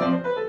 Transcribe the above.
Música